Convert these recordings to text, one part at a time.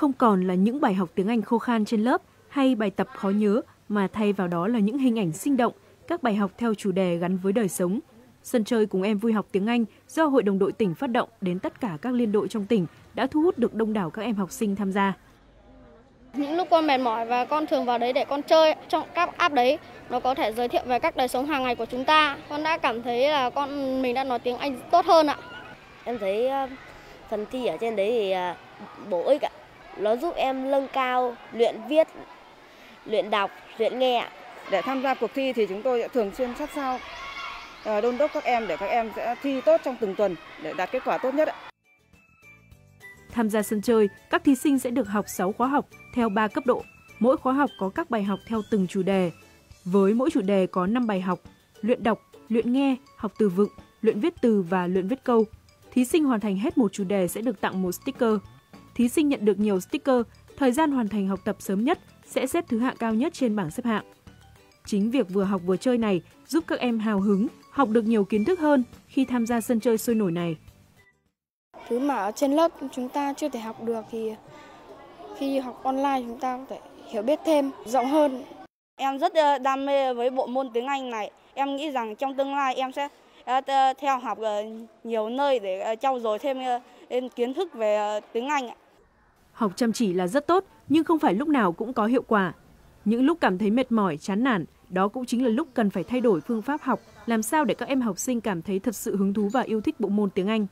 không còn là những bài học tiếng Anh khô khan trên lớp hay bài tập khó nhớ mà thay vào đó là những hình ảnh sinh động, các bài học theo chủ đề gắn với đời sống. Sân chơi cùng em vui học tiếng Anh do Hội đồng đội tỉnh phát động đến tất cả các liên đội trong tỉnh đã thu hút được đông đảo các em học sinh tham gia. Những lúc con mệt mỏi và con thường vào đấy để con chơi trong các app đấy, nó có thể giới thiệu về các đời sống hàng ngày của chúng ta. Con đã cảm thấy là con mình đã nói tiếng Anh tốt hơn ạ. Em thấy ờ, phần thi ở trên đấy thì ờ, bổ ích ạ. Nó giúp em nâng cao luyện viết, luyện đọc, luyện nghe. Để tham gia cuộc thi thì chúng tôi sẽ thường xuyên sát sao ờ, đôn đốc các em để các em sẽ thi tốt trong từng tuần để đạt kết quả tốt nhất ạ. Tham gia sân chơi, các thí sinh sẽ được học 6 khóa học theo 3 cấp độ. Mỗi khóa học có các bài học theo từng chủ đề. Với mỗi chủ đề có 5 bài học: luyện đọc, luyện nghe, học từ vựng, luyện viết từ và luyện viết câu. Thí sinh hoàn thành hết một chủ đề sẽ được tặng một sticker. Thí sinh nhận được nhiều sticker, thời gian hoàn thành học tập sớm nhất sẽ xếp thứ hạng cao nhất trên bảng xếp hạng. Chính việc vừa học vừa chơi này giúp các em hào hứng, học được nhiều kiến thức hơn khi tham gia sân chơi sôi nổi này. Thứ mà ở trên lớp chúng ta chưa thể học được thì khi học online chúng ta có thể hiểu biết thêm rộng hơn. Em rất ờ, đam mê với bộ môn tiếng Anh này. Em nghĩ rằng trong tương lai em sẽ ờ, theo học nhiều nơi để ờ, trau dồi thêm kiến thức về tiếng Anh. Học chăm chỉ là rất tốt, nhưng không phải lúc nào cũng có hiệu quả. Những lúc cảm thấy mệt mỏi, chán nản, đó cũng chính là lúc cần phải thay đổi phương pháp học, làm sao để các em học sinh cảm thấy thật sự hứng thú và yêu thích bộ môn tiếng Anh.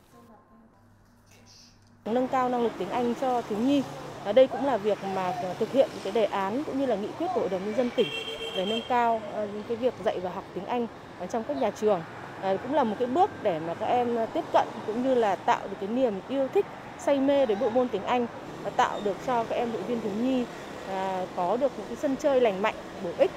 Nâng cao năng lực tiếng Anh cho thiếu nhi. Ở đây cũng là việc mà thực hiện cái đề án cũng như là nghị quyết của Hội đồng nhân dân tỉnh về nâng cao ờ, cái việc dạy và học tiếng Anh ở trong các nhà trường. Cũng là một cái bước để mà các em tiếp cận cũng như là tạo được cái niềm yêu thích, say mê đến bộ môn tiếng Anh và tạo được cho các em đội viên thiếu nhi à, có được một cái sân chơi lành mạnh, bổ ích.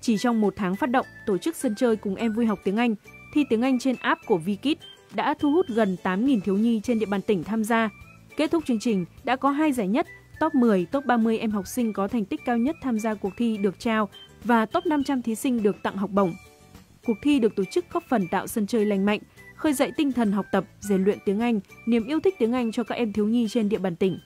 Chỉ trong một tháng phát động, tổ chức sân chơi cùng em vui học tiếng Anh, thi tiếng Anh trên app của Vikid đã thu hút gần 8.000 thiếu nhi trên địa bàn tỉnh tham gia. Kết thúc chương trình, đã có hai giải nhất, top 10, top 30 em học sinh có thành tích cao nhất tham gia cuộc thi được trao và top 500 thí sinh được tặng học bổng. Cuộc thi được tổ chức góp phần tạo sân chơi lành mạnh, khơi dậy tinh thần học tập, rèn luyện tiếng Anh, niềm yêu thích tiếng Anh cho các em thiếu nhi trên địa bàn tỉnh.